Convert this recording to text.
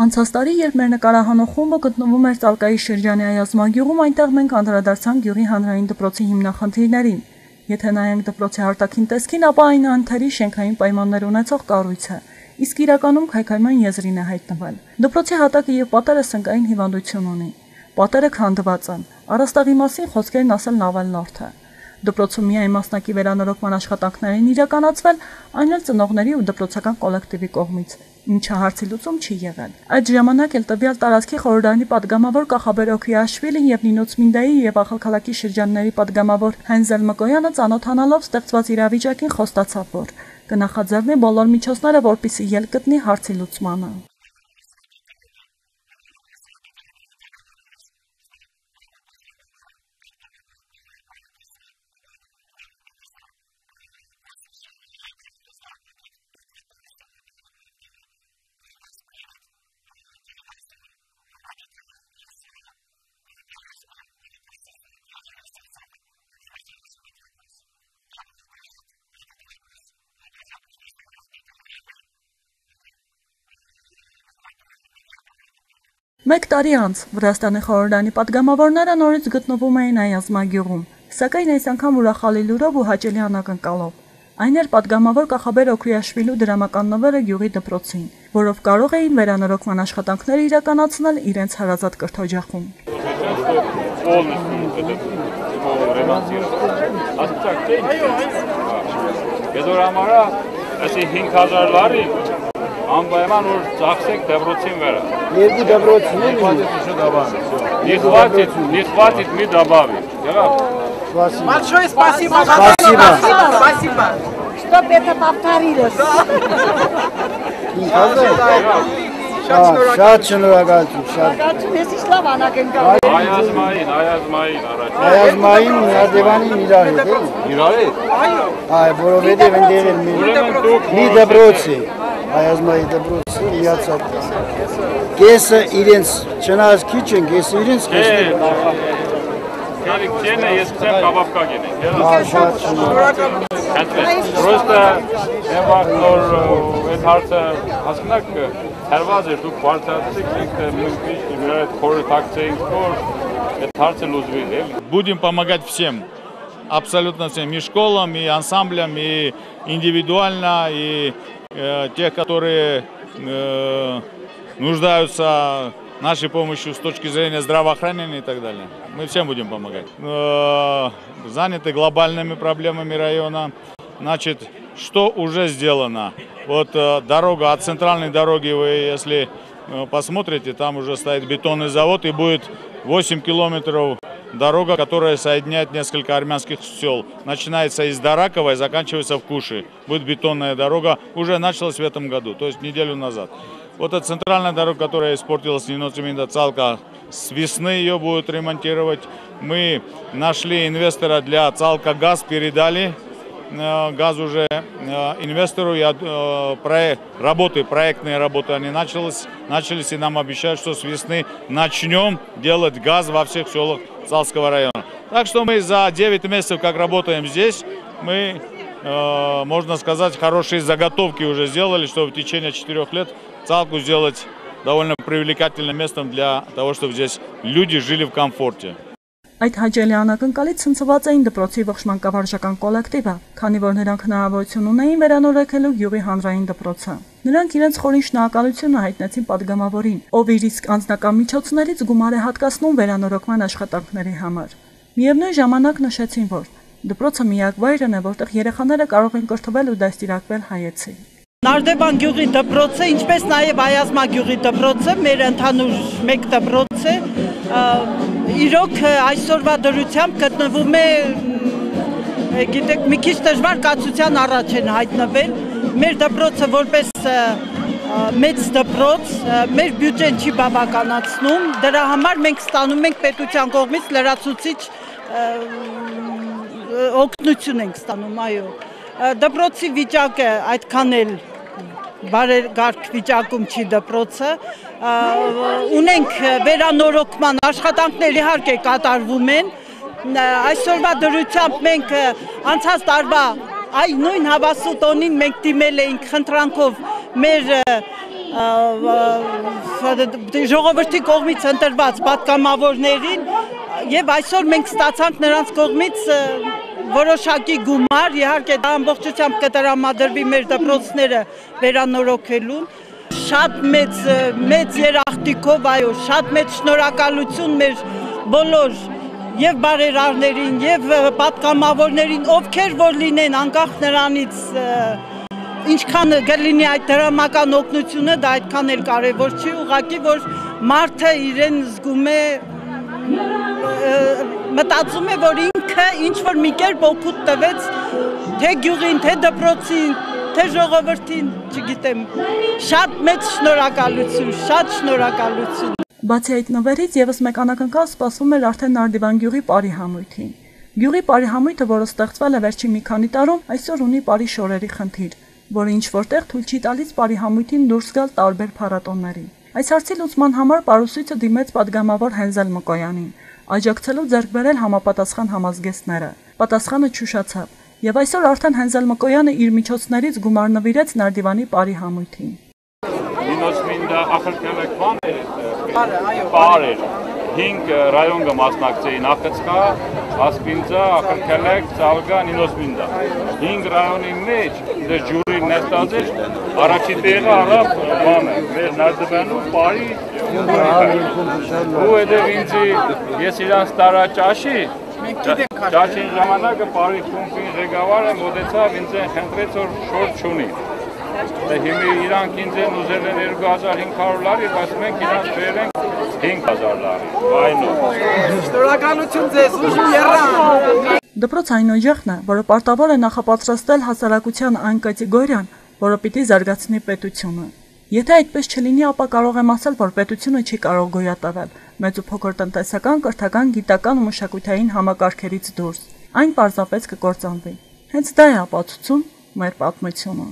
Անցած տարի, երբ մեր նկարահանող խումբը գտնվում էր Ծալկայի շրջանի Այազմագյուղում, այնտեղ մենք անդրադարձանք գյուղի հանրային դպրոցի հիմնախնդիրներին։ Եթե նայենք դպրոցի արտաքին տեսքին, ապա այն անթերի շենքային պայմաններ ունեցող կառույց է, իսկ իրականում քայքայման եզրին է հայտնվել։ Դպրոցի հատակը եւ պատերը սնկային հիվանդություն ունի։ Պատերը քանդված են։ Առաստաղի մասին խոսքերն ասելն ավելնորդ է։ Դպրոցում միայն մասնակի վերանորոգման աշխատանքներ են իրականացվել, այն էլ ծնողների ու դպրոցական կոլեկտիվի կողմից, ինչը հարցի լուծում չի եղել։ Այդ ժամանակ էլ տվյալ տարածքի խորհրդանի падգամավոր Կախաբեր Օքիաշվիլին եւ Նինոց Մինդայի եւ Ախալքալակի շրջանների падգամավոր Հենզել Մկոյանը ցանոթանալով ստեղծված իրավիճակին խոստացավ, որ կնախաձեռնի բոլոր միջոցները, որպիսի ելք գտնի հարցի լուծմանը։ Մեկ տարի անց Վրաստանի խորհրդանի падգամավորները նորից գտնվում էին Այազմա գյուղում, սակայն այս անգամ ուրախալի լուրով ու հաճելի անակնկալով։ Այն էր падգամավոր Կախաբեր Օքրիաշվիլու դրամական նվերը գյուղի դպրոցին, որով կարող էին վերանորոգման աշխատանքները իրականացնել իրենց հարազատ կրթօջախում։ Այդ համար էսի 5000 լարի անպայման որ ծախսեք դպրոցին վրա։ Երկու դպրոցին են Не хватит, не хватит, мы добавим. Եղավ։ Большое спасибо. Спасибо. Спасибо. Чтоб это повторилось. Շատ շնորհակալություն, շատ։ Գացում ես իսկ լավ անակնկալ։ Այազմային, այազմային առաջ։ Այազմային Նադևանին իրար հետ է։ Իրար է։ Այ, որովհետև ընդեր են մի Ուրեմն դուք մի դպրոցի, Այազմայի դպրոցի իացած։ Կեսը իրենց չնայած քիչ են, կեսը իրենց կեսն է։ Քերիկ չենը ես քեմ կաբաբկա գինենք։ Այ, շատ շնորհակալ։ Հենց Պրոստը եղավ նոր այդ հարցը հասնակ հերված էր դուք բարձրացիք ինքը մենք միշտ մեր այդ խորհրդակցեինք որ այդ հարցը լուծվի էլի։ Будем помогать всем, абсолютно всем, и школам, и ансамблям, и индивидуально, и э, тех, которые э, нуждаются нашей помощью с точки зрения здравоохранения и так далее. Мы всем будем помогать. Э, заняты глобальными проблемами района. Значит, что уже сделано? Вот э, дорога от центральной дороги, вы если э, посмотрите, там уже стоит бетонный завод и будет 8 километров дорога, которая соединяет несколько армянских сел. Начинается из Даракова и заканчивается в Куши. Будет бетонная дорога, уже началась в этом году, то есть неделю назад. Вот эта центральная дорога, которая испортилась Ниноциминда Цалка, с весны ее будут ремонтировать. Мы нашли инвестора для Цалка Газ, передали газ уже э, инвестору. Я, э, проект, работы, проектные работы, они начались, начались и нам обещают, что с весны начнем делать газ во всех селах Цалского района. Так что мы за 9 месяцев, как работаем здесь, мы, э, можно сказать, хорошие заготовки уже сделали, чтобы в течение 4 лет Цалку сделать довольно привлекательным местом для того, чтобы здесь люди жили в комфорте. Այդ հաջելի անակնկալից ցնցված էին դպրոցի ողջ մանկավարժական կոլեկտիվը, քանի որ նրանք հնարավորություն ունեին վերանորոգելու Գյուղի հանրային դպրոցը։ Նրանք իրենց խորին շնորհակալությունը հայտնեցին падգամավորին, ով իր իսկ անձնական միջոցներից գումար է հատկացնում վերանորոգման աշխատանքների համար։ Միևնույն ժամանակ նշեցին, որ դպրոցը միակ վայրն է, որտեղ երեխաները կարող են կրթվել ու դաստիարակվել հայեցի։ Նարդեբան գյուղի դպրոցը, ինչպես նաև Այազմա գյուղի դպրոցը, մեր ընդհանուր մեկ դպրոց է, իրոք այսօրվա դրությամբ գտնվում է գիտեք մի քիչ դժվար կացության առաջ են հայտնվել մեր դպրոցը որպես մեծ դպրոց մեր բյուջեն չի բավականացնում դրա համար մենք ստանում ենք պետության կողմից լրացուցիչ օգնություն ենք ստանում այո դպրոցի վիճակը այդքան էլ բարեկարգ վիճակում չի դպրոցը ունենք վերանորոգման աշխատանքներ իհարկե կատարվում են այսօրվա դրությամբ մենք անցած տարվա այ նույն հավասու տոնին մենք դիմել էինք խնդրանքով մեր ժողովրդի կողմից ընտրված պատգամավորներին եւ այսօր մենք ստացանք նրանց կողմից որոշակի գումար, իհարկե դա ամբողջությամբ կտրամադրվի մեր դպրոցները վերանորոգելուն շատ մեծ մեծ երախտիկով, այո, շատ մեծ շնորհակալություն մեր բոլոր եւ բարերարներին եւ պատգամավորներին, ովքեր որ լինեն անկախ նրանից ինչքան կլինի այդ դրամական օգնությունը, դա այդքան էլ կարևոր չի, ուղղակի որ մարդը իրեն զգում է մտածում է, որ ինքը ինքը ինչ որ մի կերպ օգուտ տվեց թե գյուղին, թե դպրոցին, թե ժողովրդին, չգիտեմ։ Շատ մեծ շնորհակալություն, շատ շնորհակալություն։ Բացի այդ նվերից եւս մեկ անակնկալ սպասվում էր արդեն Նարդիվան գյուղի Պարի համույթին։ Գյուղի Պարի համույթը, որը ստեղծվել է վերջին մի քանի տարում, այսօր ունի Պարի շորերի խնդիր, որը ինչ որտեղ թույլ չի տալիս Պարի համույթին դուրս գալ տարբեր փառատոնների։ Այս հարցի լուծման համար Պարուսույցը դիմեց падգամավոր Հենզել Մկոյանին, աջակցելով ձեռք բերել համապատասխան համազգեստները։ Պատասխանը ճուշացավ, եւ այսօր արդեն Հենզել Մկոյանը իր միջոցներից գումար նվիրեց Նարդիվանի Պարի համույթին։ Մինոց մինդա ախրկելեք բան էր էս։ Բարը, այո։ Բարը։ 5 ռայոն կմասնակցեին Ախտկա, Ասպինձա, Ախրկելեք, Ծալգա, Նինոց մինդա։ 5 ռայոնի մեջ դեր ջուրին նստած էր առաջի տեղը առավ բանը, մեր Նարդիվանու Պարի ու հետև ինձի ես իրանց տարա ճաշի ճաշին ժամանակը բարի խումբի ղեկավարը մոտեցավ ինձ են խնդրեց որ շոր չունի դե հիմի իրանք ինձ են ուզել են 2500 լարի բայց մենք իրանց բերել ենք 5000 լարի վայնո Շնորհակալություն ձեզ ուժ ու երան Դպրոց այն օջախն է, որը պարտավոր է նախապատրաստել հասարակության այն կատեգորիան, որը պիտի զարգացնի պետությունը։ Եթե այդպես չլինի, ապա կարող եմ ասել, որ պետությունը չի կարող գոյատևել մեծ ու փոքր տնտեսական, կրթական, գիտական ու մշակութային համակարգերից դուրս։ Այն պարզապես կկործանվի։ Հենց դա է ապացուցում մեր պատմությունը։